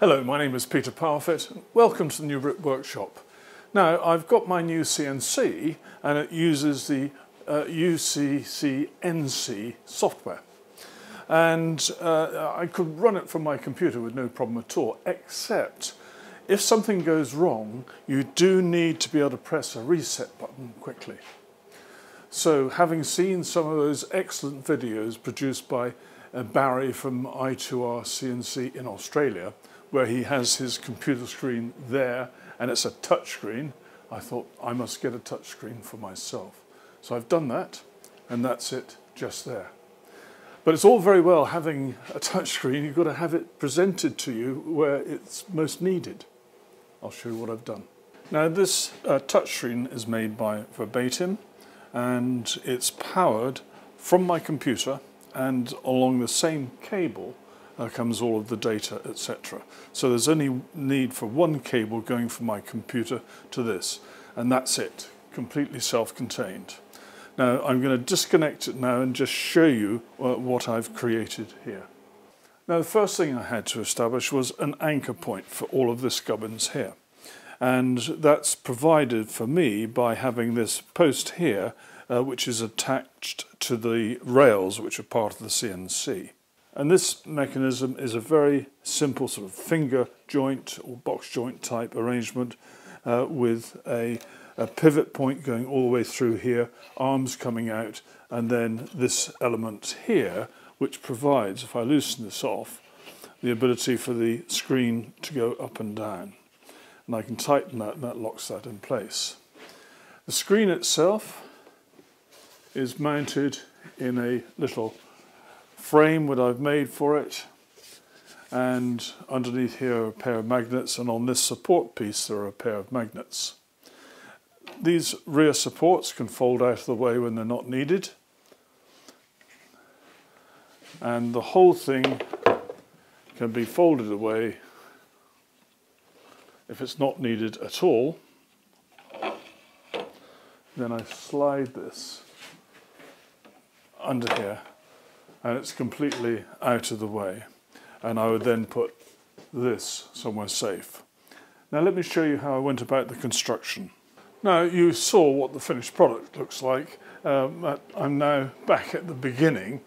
Hello, my name is Peter Parfitt. Welcome to the New Brit Workshop. Now, I've got my new CNC and it uses the uh, UCC NC software. And uh, I could run it from my computer with no problem at all, except if something goes wrong, you do need to be able to press a reset button quickly. So having seen some of those excellent videos produced by uh, Barry from I2R CNC in Australia, where he has his computer screen there and it's a touch screen, I thought I must get a touch screen for myself. So I've done that and that's it just there. But it's all very well having a touch screen, you've got to have it presented to you where it's most needed. I'll show you what I've done. Now this uh, touchscreen is made by Verbatim and it's powered from my computer and along the same cable uh, comes all of the data, etc. So there's only need for one cable going from my computer to this, and that's it, completely self-contained. Now I'm going to disconnect it now and just show you uh, what I've created here. Now the first thing I had to establish was an anchor point for all of this gubbins here. And that's provided for me by having this post here, uh, which is attached to the rails which are part of the CNC. And this mechanism is a very simple sort of finger joint or box joint type arrangement uh, with a, a, pivot point going all the way through here, arms coming out, and then this element here, which provides, if I loosen this off, the ability for the screen to go up and down. And I can tighten that and that locks that in place. The screen itself is mounted in a little frame that I've made for it and underneath here are a pair of magnets and on this support piece there are a pair of magnets. These rear supports can fold out of the way when they're not needed. And the whole thing can be folded away if it's not needed at all. Then I slide this under here and it's completely out of the way. And I would then put this somewhere safe. Now let me show you how I went about the construction. Now you saw what the finished product looks like. Um, I'm now back at the beginning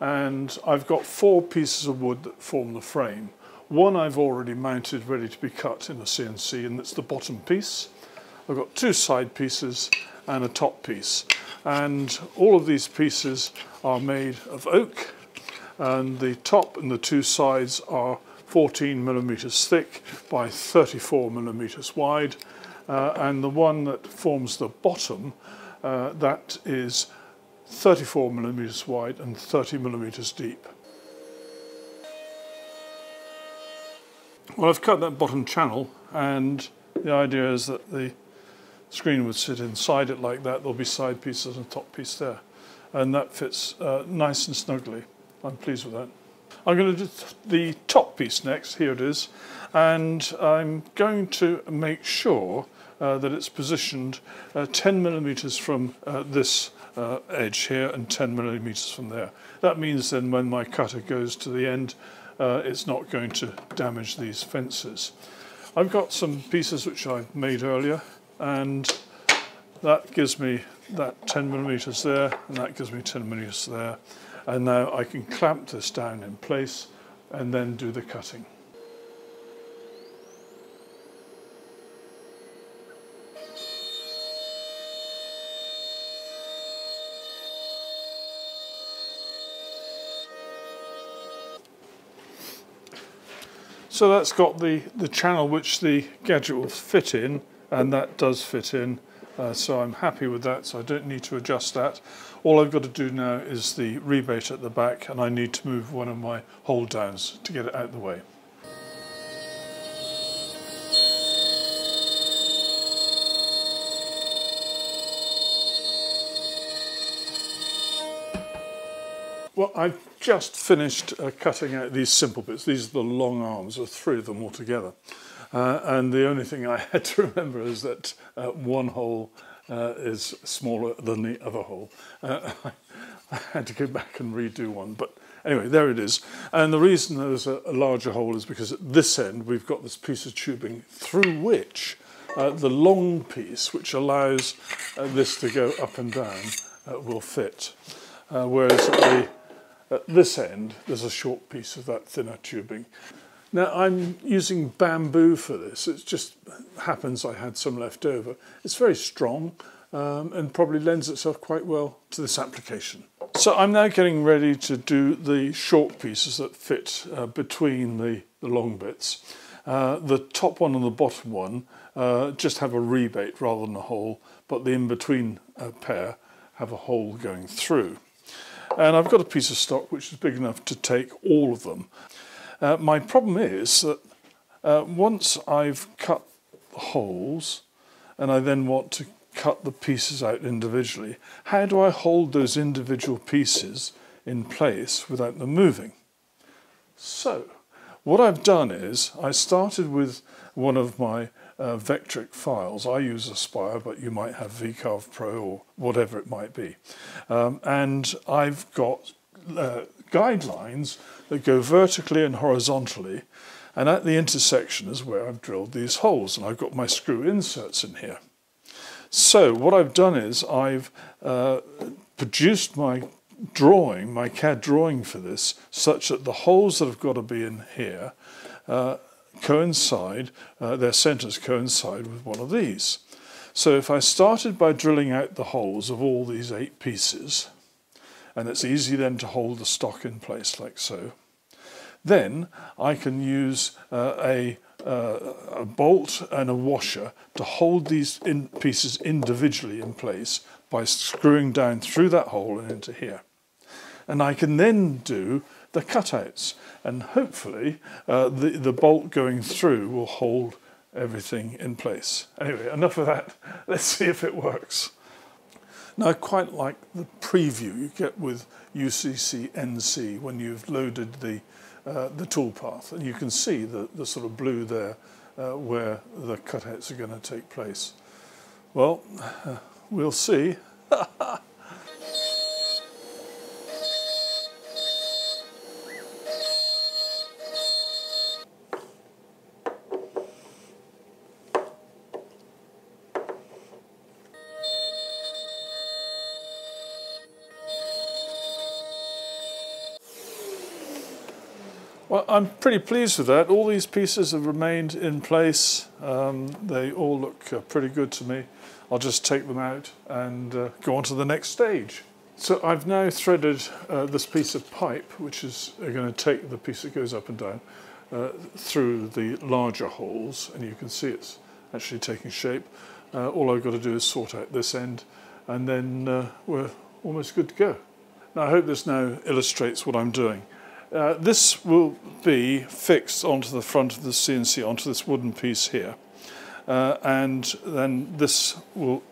and I've got four pieces of wood that form the frame. One I've already mounted ready to be cut in a CNC and that's the bottom piece. I've got two side pieces and a top piece and all of these pieces are made of oak and the top and the two sides are 14 millimeters thick by 34 millimeters wide uh, and the one that forms the bottom uh, that is 34 millimeters wide and 30 millimeters deep. Well I've cut that bottom channel and the idea is that the screen would sit inside it like that. There'll be side pieces and top piece there. And that fits uh, nice and snugly. I'm pleased with that. I'm going to do the top piece next. Here it is. And I'm going to make sure uh, that it's positioned uh, 10 millimeters from uh, this uh, edge here and 10 millimeters from there. That means then when my cutter goes to the end, uh, it's not going to damage these fences. I've got some pieces which I made earlier and that gives me that 10 millimeters there and that gives me 10 millimeters there and now I can clamp this down in place and then do the cutting. So that's got the, the channel which the gadget will fit in and that does fit in. Uh, so I'm happy with that, so I don't need to adjust that. All I've got to do now is the rebate at the back and I need to move one of my hold downs to get it out of the way. Well, I've just finished uh, cutting out these simple bits. These are the long arms, are three of them all together. Uh, and the only thing I had to remember is that uh, one hole uh, is smaller than the other hole. Uh, I had to go back and redo one, but Anyway, there it is. And the reason there's a, a, larger hole is because at this end we've got this piece of tubing through which uh, the long piece, which allows uh, this to go up and down, will fit. Whereas at, the, at this end, there's a short piece of that thinner tubing. Now I'm using bamboo for this. It just happens I had some left over. It's very strong um, and probably lends itself quite well to this application. So I'm now getting ready to do the short pieces that fit uh, between the, the, long bits. Uh, the top one and the bottom one uh, just have a rebate rather than a hole, but the in-between uh, pair have a hole going through. And I've got a piece of stock which is big enough to take all of them. Uh, my problem is that uh, once I've cut the holes and I then want to cut the pieces out individually, how do I hold those individual pieces in place without them moving? So, what I've done is I started with one of my uh, Vectric files. I use Aspire, but you might have VCarve Pro or whatever it might be. Um, and I've got uh, guidelines that go vertically and horizontally. And at the intersection is where I've drilled these holes and I've got my screw inserts in here. So what I've done is I've uh, produced my drawing, my CAD drawing for this, such that the holes that have got to be in here uh, coincide, uh, their centres coincide with one of these. So if I started by drilling out the holes of all these eight pieces, and it's easy then to hold the stock in place like so. Then I can use uh, a, uh, a, bolt and a washer to hold these in pieces individually in place by screwing down through that hole and into here. And I can then do the cutouts and hopefully uh, the, the bolt going through will hold everything in place. Anyway, enough of that. Let's see if it works. Now I quite like the preview you get with UCCNC when you've loaded the, uh, the toolpath and you can see the, the sort of blue there uh, where the cutouts are going to take place. Well, uh, we'll see. Well, I'm pretty pleased with that. All these pieces have remained in place. Um, they all look uh, pretty good to me. I'll just take them out and uh, go on to the next stage. So I've now threaded uh, this piece of pipe, which is uh, going to take the piece that goes up and down uh, through the larger holes, and you can see it's actually taking shape. Uh, all I've got to do is sort out this end, and then we're almost good to go. Now I hope this now illustrates what I'm doing. Uh, this will be fixed onto the front of the CNC, onto this wooden piece here. Uh, and then this will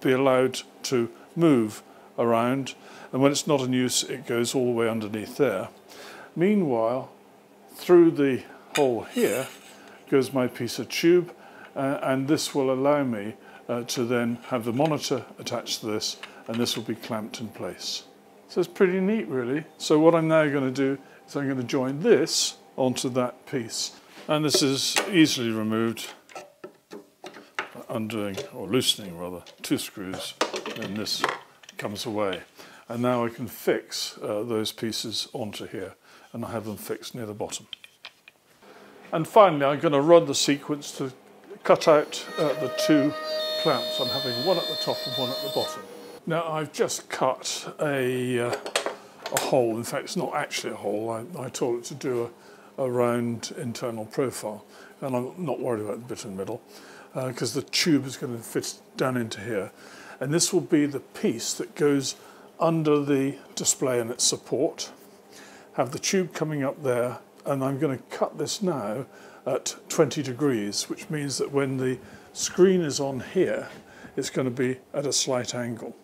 be allowed to move around. And when it's not in use, it goes all the way underneath there. Meanwhile, through the hole here goes my piece of tube. Uh, and this will allow me uh, to then have the monitor attached to this and this will be clamped in place. So it's pretty neat really. So what I'm now going to do so I'm going to join this onto that piece. And this is easily removed undoing, or loosening rather, two screws, and this comes away. And now I can fix uh, those pieces onto here, and I have them fixed near the bottom. And finally, I'm going to run the sequence to cut out uh, the two clamps. I'm having one at the top and one at the bottom. Now I've just cut a uh, a hole. In fact, it's not actually a hole. I, I told it to do a, a, round internal profile. And I'm not worried about the bit in the middle because uh, the tube is going to fit down into here. And this will be the piece that goes under the display and its support. Have the tube coming up there and I'm going to cut this now at 20 degrees, which means that when the screen is on here, it's going to be at a slight angle.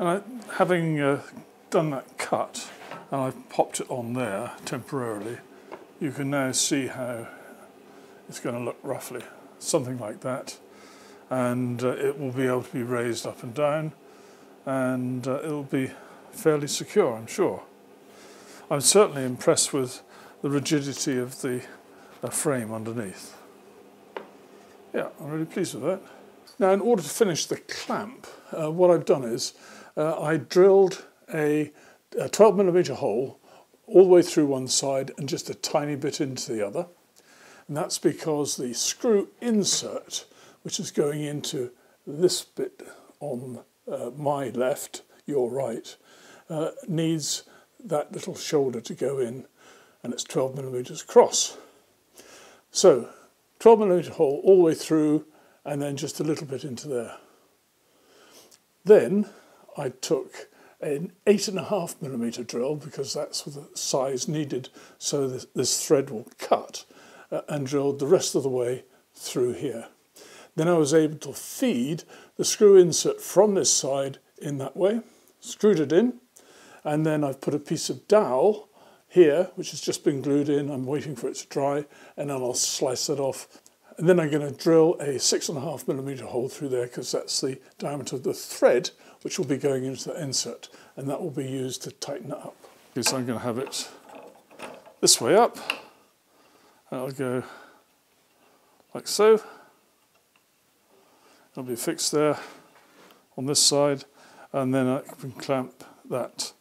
And I, having uh, done that cut and I've popped it on there temporarily, you can now see how it's going to look roughly, something like that. And uh, it will be able to be raised up and down and uh, it'll be fairly secure, I'm sure. I'm certainly impressed with the rigidity of the uh, frame underneath. Yeah, I'm really pleased with that. Now, in order to finish the clamp, uh, what I've done is uh, I drilled a, a 12 millimeter hole all the way through one side and just a tiny bit into the other. And that's because the screw insert, which is going into this bit on uh, my left, your right, uh, needs that little shoulder to go in and it's 12 millimeters across. So 12 millimeter hole all the way through and then just a little bit into there. Then I took an eight and a half millimeter drill because that's the size needed so this, this thread will cut uh, and drilled the rest of the way through here. Then I was able to feed the screw insert from this side in that way, screwed it in, and then I've put a piece of dowel here, which has just been glued in. I'm waiting for it to dry, and then I'll slice it off. And then I'm going to drill a six and a half millimeter hole through there because that's the diameter of the thread, which will be going into the insert, and that will be used to tighten it up. Okay, so I'm going to have it this way up. And I'll go like so. It'll be fixed there on this side, and then I can clamp that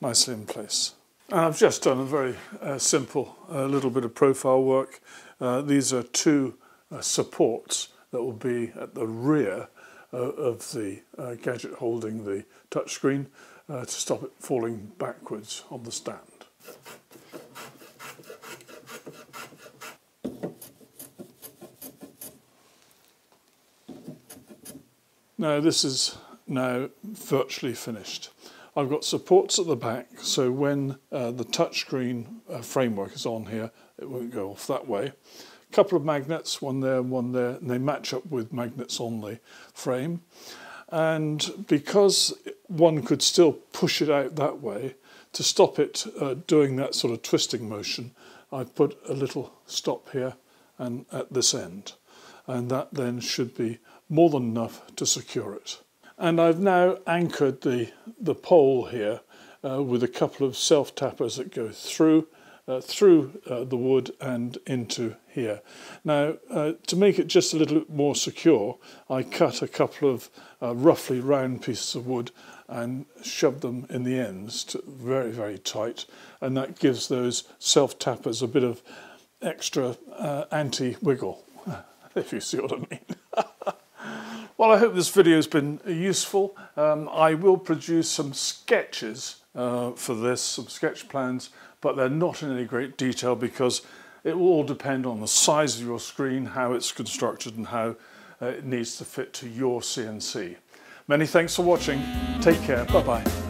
nicely in place. And I've just done a very uh, simple uh, little bit of profile work. Uh, these are two uh, supports that will be at the rear uh, of the uh, gadget holding the touchscreen to stop it falling backwards on the stand. Now this is now virtually finished. I've got supports at the back, so when uh, the touchscreen uh, framework is on here, it won't go off that way. Couple of magnets, one there one there, and they match up with magnets on the frame. And because one could still push it out that way, to stop it uh, doing that sort of twisting motion, I've put a little stop here and at this end. And that then should be more than enough to secure it. And I've now anchored the, the pole here uh, with a couple of self-tappers that go through uh, through uh, the wood and into here. Now, uh, to make it just a little bit more secure, I cut a couple of uh, roughly round pieces of wood and shoved them in the ends to very, very tight. And that gives those self-tappers a bit of extra uh, anti-wiggle, if you see what I mean. Well, I hope this video has been useful. Um, I will produce some sketches uh, for this, some sketch plans, but they're not in any great detail because it will all depend on the size of your screen, how it's constructed and how uh, it needs to fit to your CNC. Many thanks for watching. Take care. Bye-bye.